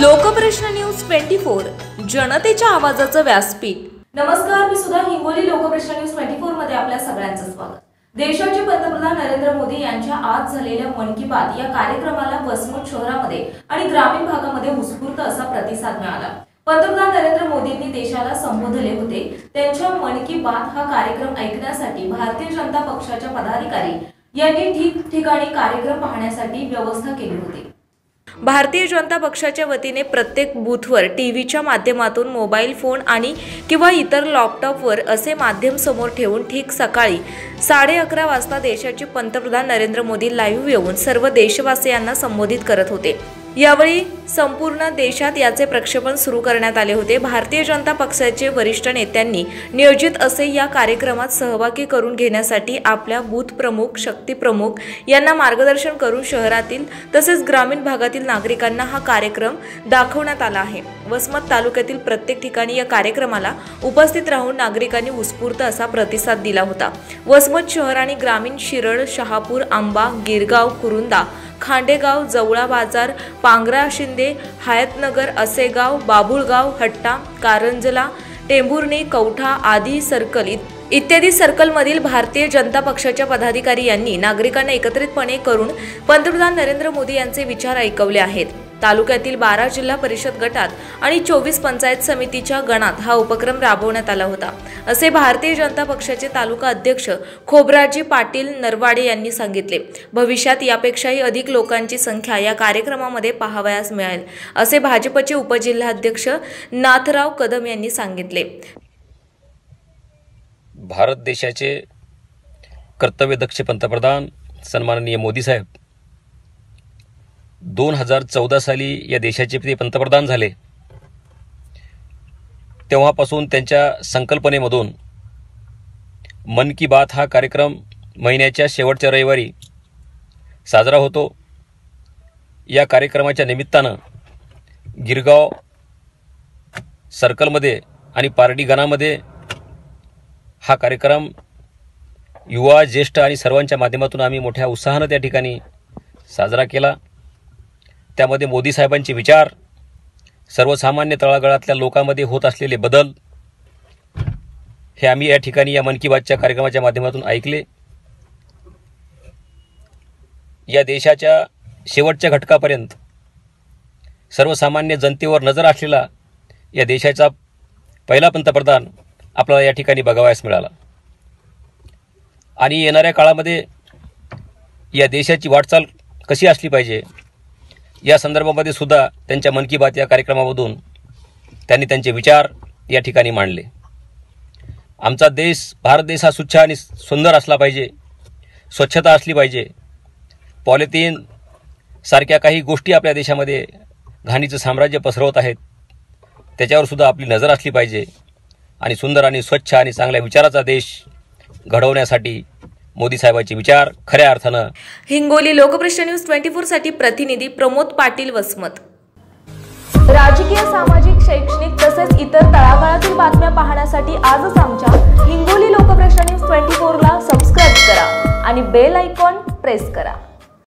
Lokprashna news twenty four जनतेच्या आवाजाचं व्यासपीठ. नमस्कार मी सुद्धा हिंगोली लोकप्रश्न न्यूज ट्वेंटी फोरमध्ये आपल्या सगळ्यांचं स्वागत. देशाचे पंतप्रधान नरेंद्र मोदी यांच्या आज झालेल्या मन की बात या कार्यक्रमाला वसमत शहरामध्ये आणि ग्रामीण भागामध्ये उत्स्फूर्त असा प्रतिसाद मिळाला. पंतप्रधान नरेंद्र मोदींनी देशाला संबोधले होते. त्यांच्या मन की बात हा कार्यक्रम ऐकण्यासाठी भारतीय जनता पक्षाच्या पदाधिकारी यांनी ठिकठिकाणी कार्यक्रम पाहण्यासाठी व्यवस्था केली होती. भारतीय जनता पक्षाच्या वतीने प्रत्येक बूथवर टी व्हीच्या माध्यमातून मोबाईल फोन आणि किंवा इतर लॅपटॉपवर असे माध्यम समोर ठेवून ठीक सकाळी साडे अकरा वाजता देशाचे पंतप्रधान नरेंद्र मोदी लाईव्ह येऊन सर्व देशवासियांना संबोधित करत होते. यावेळी संपूर्ण देशात याचे प्रक्षेपण सुरू करण्यात आले होते. भारतीय जनता पक्षाचे वरिष्ठ नेत्यांनी नियोजित असे या कार्यक्रमात सहभागी करून घेण्यासाठी आपल्या बूथ प्रमुख शक्ती प्रमुख यांना मार्गदर्शन करून शहरातील तसेच ग्रामीण भागातील नागरिकांना हा कार्यक्रम दाखवण्यात आला आहे. वसमत तालुक्यातील प्रत्येक ठिकाणी या कार्यक्रमाला उपस्थित राहून नागरिकांनी उत्स्फूर्त असा प्रतिसाद दिला होता. वसमत शहर आणि ग्रामीण शिरळ शहापूर आंबा गिरगाव कुरुंदा खांडेगाव जवळा बाजार पांगरा शिंदे हयातनगर असेगाव बाबुळगाव हट्टा कारंजला टेंभुर्णी कवठा आदी सर्कल इत्यादी सर्कलमधील भारतीय जनता पक्षाच्या पदाधिकारी यांनी नागरिकांना एकत्रितपणे करून पंतप्रधान नरेंद्र मोदी यांचे विचार ऐकवले आहेत. तालुक्यातील बारा जिल्हा परिषद गटात आणि चोवीस पंचायत समितीच्या गणात हा उपक्रम राबवण्यात आला होता. असे भारतीय जनता पक्षाचे तालुका अध्यक्ष खोबराजी पाटील नरवाडे यांनी सांगितले. भविष्यात यापेक्षाही अधिक लोकांची संख्या या कार्यक्रमामध्ये पाहावयास मिळेल असे भाजपचे उपजिल्हाध्यक्ष नाथराव कदम यांनी सांगितले. भारत देशाचे कर्तव्यदक्ष पंतप्रधान सन्माननीय मोदी साहेब दोन हजार चौदा साली या देशाचे ते पंतप्रधान झाले. तेव्हापासून त्यांच्या संकल्पनेमधून मन की बात हा कार्यक्रम महिन्याच्या शेवटच्या रविवारी साजरा होतो. या कार्यक्रमाच्या निमित्तानं गिरगाव सर्कलमध्ये आणि पारडी गणामध्ये हा कार्यक्रम युवा ज्येष्ठ आणि सर्वांच्या माध्यमातून आम्ही मोठ्या उत्साहानं त्या ठिकाणी साजरा केला. त्यामध्ये मोदी साहेबांचे विचार सर्वसामान्य तळागाळातल्या लोकांमध्ये होत असलेले बदल हे आम्ही या ठिकाणी या मन की बातच्या कार्यक्रमाच्या माध्यमातून ऐकले. या देशाच्या शेवटच्या घटकापर्यंत सर्वसामान्य जनतेवर नजर असलेला या देशाचा पहिला पंतप्रधान आपल्याला या ठिकाणी बघावयास मिळाला. आणि येणाऱ्या काळामध्ये या देशाची वाटचाल कशी असली पाहिजे या संदर्भामध्ये सुद्धा त्यांच्या मन की बात या कार्यक्रमामधून त्यांनी त्यांचे विचार या ठिकाणी मांडले. आमचा देश भारत देश हा स्वच्छ आणि सुंदर असला पाहिजे स्वच्छता असली पाहिजे. पॉलिथिन सारख्या काही गोष्टी आपल्या देशामध्ये घाणीचं साम्राज्य पसरवत आहेत. त्याच्यावर सुद्धा आपली नजर असली पाहिजे आणि सुंदर आणि स्वच्छ आणि चांगल्या विचाराचा देश घडवण्यासाठी मोदी साहेबांचे विचार खऱ्या अर्थानं. हिंगोली लोकप्रश्न न्यूज ट्वेंटी फोरसाठी प्रतिनिधी प्रमोद पाटील वसमत. राजकीय सामाजिक शैक्षणिक तसेच इतर तळागाळातील बातम्या पाहण्यासाठी आजच आमच्या हिंगोली लोकप्रश्न न्यूज ट्वेंटी फोरला सबस्क्राईब करा आणि बेल आयकॉन प्रेस करा.